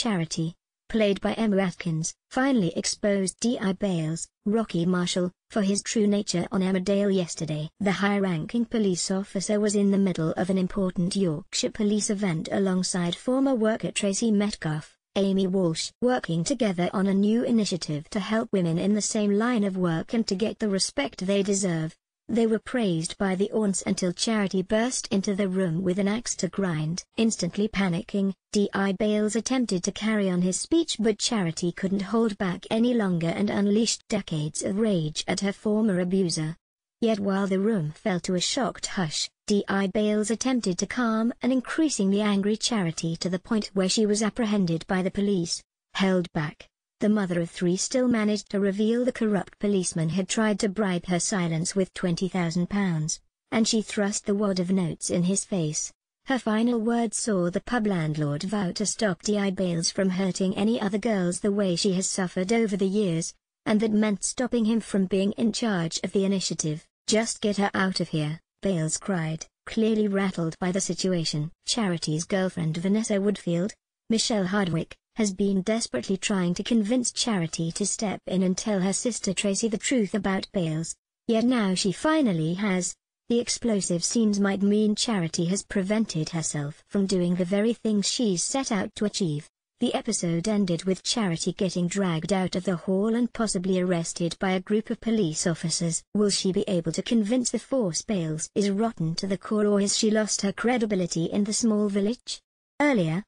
Charity, played by Emma Atkins, finally exposed D.I. Bails, Rocky Marshall, for his true nature on Emmerdale yesterday. The high-ranking police officer was in the middle of an important Yorkshire police event alongside former worker Tracy Metcalfe, Amy Walsh, working together on a new initiative to help women in the same line of work and to get the respect they deserve. They were praised by the aunts until Charity burst into the room with an axe to grind. Instantly panicking, D.I. Bails attempted to carry on his speech but Charity couldn't hold back any longer and unleashed decades of rage at her former abuser. Yet while the room fell to a shocked hush, D.I. Bails attempted to calm an increasingly angry Charity to the point where she was apprehended by the police, held back, the mother of three still managed to reveal the corrupt policeman had tried to bribe her silence with £20,000, and she thrust the wad of notes in his face. Her final words saw the pub landlord vow to stop D.I. Bails from hurting any other girls the way she has suffered over the years, and that meant stopping him from being in charge of the initiative. Just get her out of here, Bails cried, clearly rattled by the situation. Charity's girlfriend Vanessa Woodfield, Michelle Hardwick, has been desperately trying to convince Charity to step in and tell her sister Tracy the truth about Bails. Yet now she finally has. The explosive scenes might mean Charity has prevented herself from doing the very things she's set out to achieve. The episode ended with Charity getting dragged out of the hall and possibly arrested by a group of police officers. Will she be able to convince the force Bails is rotten to the core or has she lost her credibility in the small village? Earlier,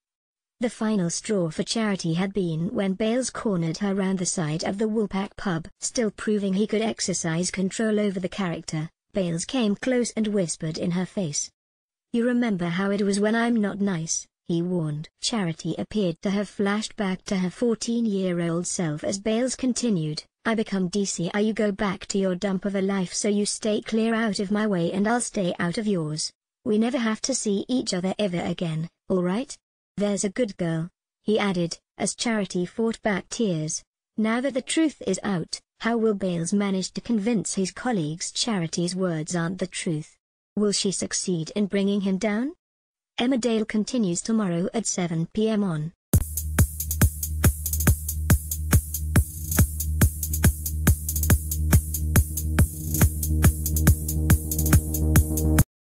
the final straw for Charity had been when Bails cornered her round the side of the Woolpack pub. Still proving he could exercise control over the character, Bails came close and whispered in her face. You remember how it was when I'm not nice, he warned. Charity appeared to have flashed back to her 14-year-old self as Bails continued, I become DCI you go back to your dump of a life so you stay clear out of my way and I'll stay out of yours. We never have to see each other ever again, alright? There's a good girl, he added, as Charity fought back tears. Now that the truth is out, how will Bails manage to convince his colleagues Charity's words aren't the truth? Will she succeed in bringing him down? Emmerdale continues tomorrow at 7 p.m. on